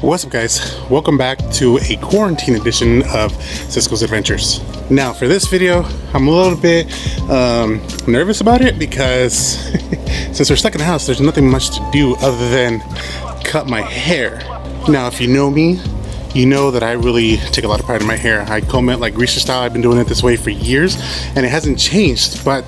What's up guys? Welcome back to a quarantine edition of Cisco's Adventures. Now for this video, I'm a little bit um, nervous about it because since we're stuck in the house, there's nothing much to do other than cut my hair. Now if you know me, you know that I really take a lot of pride in my hair. I comb it like greaser style. I've been doing it this way for years and it hasn't changed, but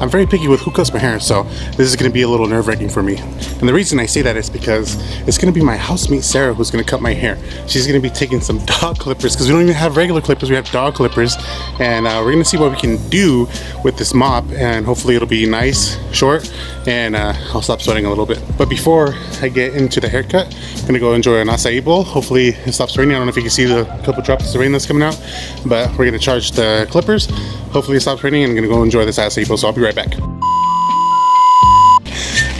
I'm very picky with who cuts my hair, so this is gonna be a little nerve wracking for me. And the reason I say that is because it's gonna be my housemate Sarah who's gonna cut my hair. She's gonna be taking some dog clippers because we don't even have regular clippers, we have dog clippers. And uh, we're gonna see what we can do with this mop and hopefully it'll be nice, short, and uh, I'll stop sweating a little bit. But before I get into the haircut, I'm gonna go enjoy an acai bowl. Hopefully it stops raining. I don't know if you can see the couple drops of rain that's coming out, but we're gonna charge the clippers. Hopefully it stops raining and I'm gonna go enjoy this acai so I'll be right back.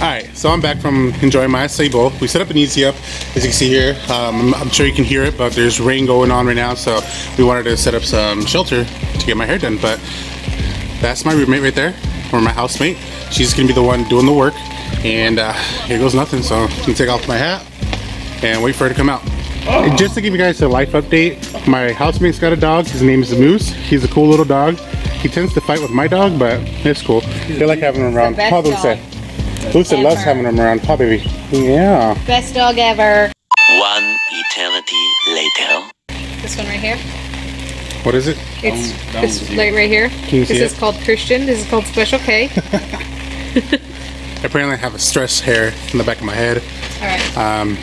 Alright, so I'm back from enjoying my acai bowl. We set up an easy up, as you can see here. Um, I'm, I'm sure you can hear it, but there's rain going on right now, so we wanted to set up some shelter to get my hair done. But that's my roommate right there, or my housemate. She's gonna be the one doing the work. And uh, here goes nothing, so I'm gonna take off my hat and wait for her to come out. And Just to give you guys a life update, my housemate's got a dog. His name is Moose. He's a cool little dog. He tends to fight with my dog, but it's cool. They like having him around. best How do? Lucy loves having him around. Paw baby. Yeah. Best dog ever. One eternity later. This one right here. What is it? It's Down- this down right, right here. Can you this see is it? called Christian. This is called Special K. Apparently I have a stress hair in the back of my head. All right. Um,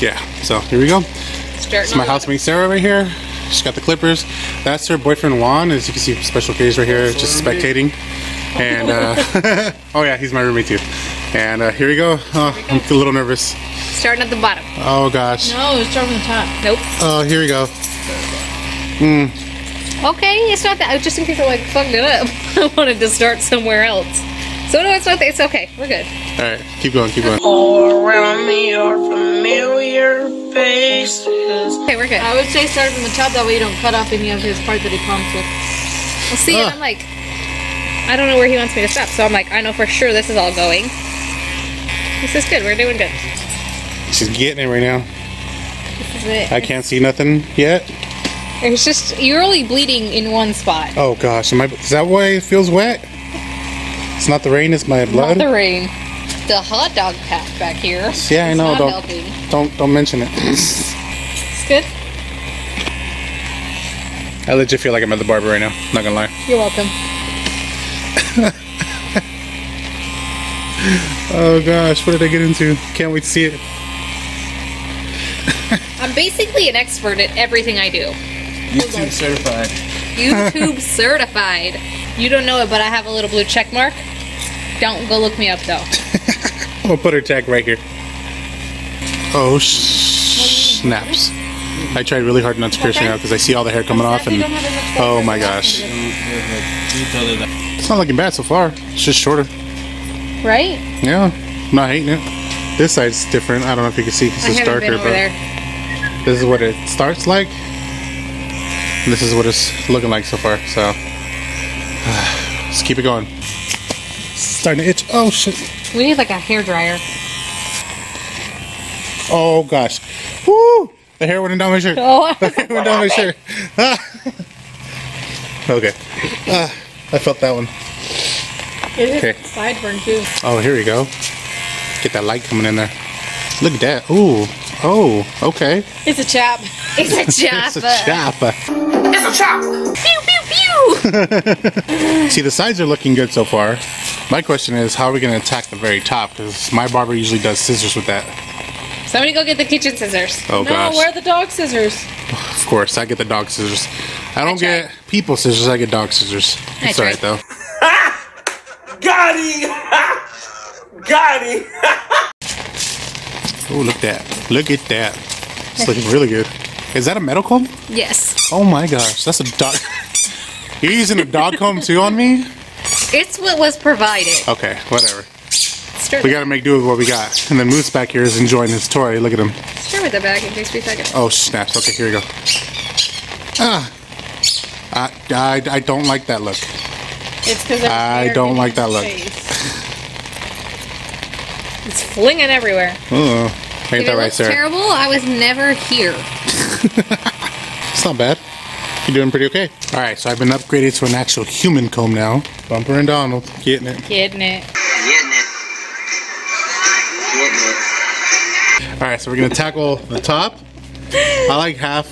yeah, so here we go. Starting It's my on housemate Sarah right here. She's got the clippers. That's her boyfriend Juan. As you can see, Special K is right here, just spectating. And uh, oh yeah, he's my roommate too. And uh, here we go. Oh, I'm a little nervous. starting at the bottom. Oh gosh. No, start from the top. Nope. Oh, here we go. Okay, it's not that. Just in case I like fucked it up. I wanted to start somewhere else. So no, it's not. That, it's okay. We're good. All right, keep going, keep going. All around me are familiar faces. Okay, we're good. I would say start from the top. That way you don't cut off any of his part that he pumps with. We'll see. And. I'm like, I don't know where he wants me to stop. So I'm like, I know for sure this is all going. This is good. We're doing good. She's getting it right now. This is it. I can't see nothing yet. It's just you're only bleeding in one spot. Oh gosh, am I, is that why it feels wet? It's not the rain, it's my Not blood. the rain. The hot dog pack back here. Yeah, I know. not Don't helping. don't don't mention it. It's good. I legit feel like I'm at the barber right now. Not gonna lie. You're welcome. Oh gosh, what did I get into? Can't wait to see it. I'm basically an expert at everything I do. YouTube certified. YouTube certified. You don't know it, but I have a little blue check mark. Don't go look me up though. I'm gonna put her tag right here. Oh snaps! I tried really hard not to curse right now because I see all the hair coming off and oh my gosh, it's not looking bad so far. It's just shorter. Right? Yeah, I'm not hating it. This side's different. I don't know if you can see because it's darker, but there. this is what it starts like. And this is what it's looking like so far. So let's keep it going. Starting to itch. Oh shit. We need like a hair dryer. Oh gosh. Woo! The hair went down my shirt. Oh, The hair went down my shirt. Okay. Ah, I felt that one. It is Okay. sideburn too. Oh, here we go. Get that light coming in there. Look at that. Ooh. Oh, okay. It's a chap. it's a chop. It's a chop. It's a chop. Pew pew pew. See, the sides are looking good so far. My question is, how are we going to attack the very top? Because my barber usually does scissors with that. Somebody go get the kitchen scissors. Oh, no, gosh. where are the dog scissors? Of course, I get the dog scissors. I don't tried. get people scissors, I get dog scissors. I It's alright, though. Got him. Got him. Oh, look at that. Look at that. It's looking really good. Is that a metal comb? Yes. Oh my gosh, that's a dog. You're using a dog comb too on me? It's what was provided. Okay, whatever. Stir, We gotta make do with what we got. And then Moose back here is enjoying his toy. Look at him. stir with the bag in case we take it. Oh, snaps. Okay, here we go. Ah. I, I, I don't like that look. It's because I don't like that look. It's flinging everywhere. Uh, Ain't If that right, Sarah? terrible, I was never here. It's not bad. You're doing pretty okay. All right, so I've been upgraded to an actual human comb now. Bumper and Donald. Getting it. Getting it. All right, so we're gonna tackle the top. I like half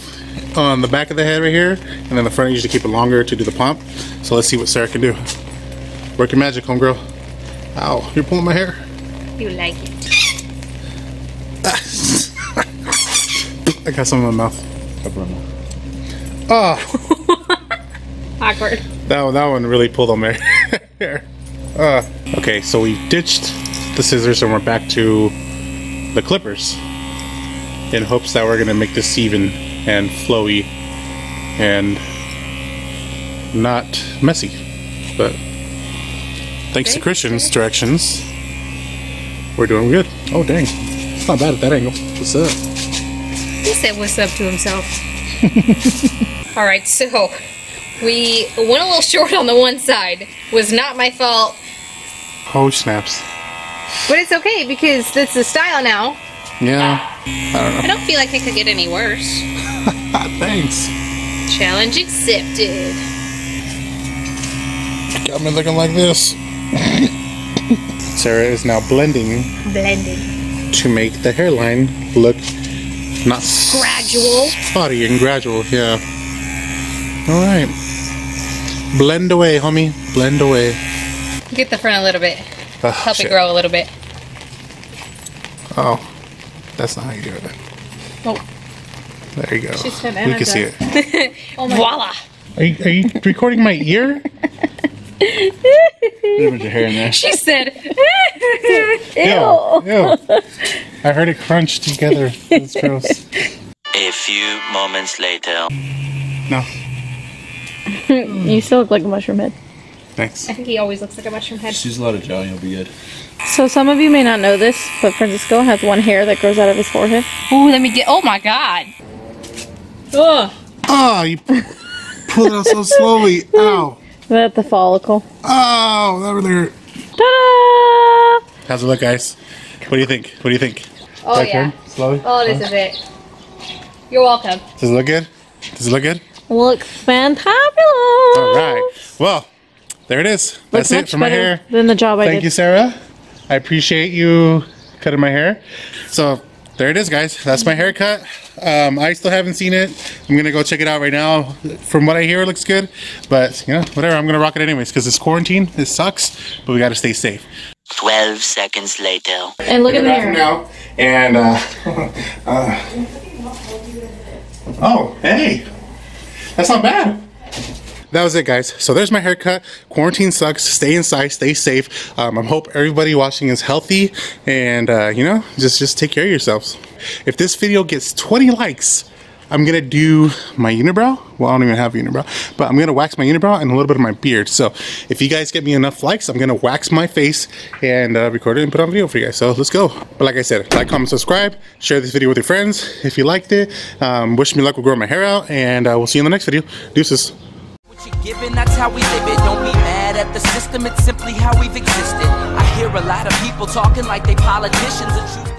on the back of the head right here, and then the front I usually keep it longer to do the pump. So let's see what Sarah can do. Work your magic, homegirl. Ow, you're pulling my hair. You like it. I got some in my mouth. Oh, Awkward. that one, that one really pulled on my hair. Uh, okay, so we ditched the scissors and we're back to the clippers in hopes that we're gonna make this even and flowy and not messy. But thanks to Christian's directions, we're doing good. Oh dang, it's not bad at that angle. What's up? He said what's up to himself. All right, so we went a little short on the one side. Was not my fault, Oh snaps! But it's okay because that's the style now. Yeah, I don't feel like it could get any worse. thanks. Challenge accepted. Got me looking like this. Sarah is now blending Blended. to make the hairline look not Gradual. spotty and gradual. Yeah. All right. Blend away, homie. Blend away. Get the front a little bit. Oh, Help shit. it grow a little bit. Oh, that's not how you do it. Oh. There you go. said we can see it. oh Voila. Are you, are you recording my ear? There's a bunch hair in there. She said, Ew. Ew. I heard it crunch together. That's gross. A few moments later. No, You still look like a mushroom head. Thanks. I think he always looks like a mushroom head. Just use a lot of gel and you'll be good. So some of you may not know this, but Francisco has one hair that grows out of his forehead. Ooh, let me get. Oh my god. Ugh. Oh, you pulled it out so slowly. Ow. That's the follicle. Oh, that really hurt. Ta-da! How's it look, guys? What do you think? What do you think? Oh Back yeah. here? Slowly? Oh, this is it. You're welcome. Does it look good? Does it look good? Looks fantabulous. All right. Well, there it is. That's Looks it much for my hair. Than the job I Thank did. you, Sarah. I appreciate you cutting my hair. So there it is, guys. That's my haircut. Um, I still haven't seen it. I'm gonna go check it out right now. From what I hear, it looks good. But you know, whatever. I'm gonna rock it anyways because it's quarantine. It sucks, but we gotta stay safe. 12 seconds later. And look at the hair. now, and uh, uh, oh, hey, that's not bad. That was it, guys. So there's my haircut. Quarantine sucks. Stay inside. Stay safe. Um, I hope everybody watching is healthy, and uh, you know, just just take care of yourselves. If this video gets 20 likes, I'm gonna do my unibrow. Well, I don't even have a unibrow, but I'm gonna wax my unibrow and a little bit of my beard. So if you guys get me enough likes, I'm gonna wax my face and uh, record it and put on video for you guys. So let's go. But like I said, like, comment, subscribe, share this video with your friends if you liked it. Um, wish me luck with growing my hair out, and uh, we'll see you in the next video. Deuces. You're given, that's how we live it. Don't be mad at the system, it's simply how we've existed. I hear a lot of people talking like they politicians and choose.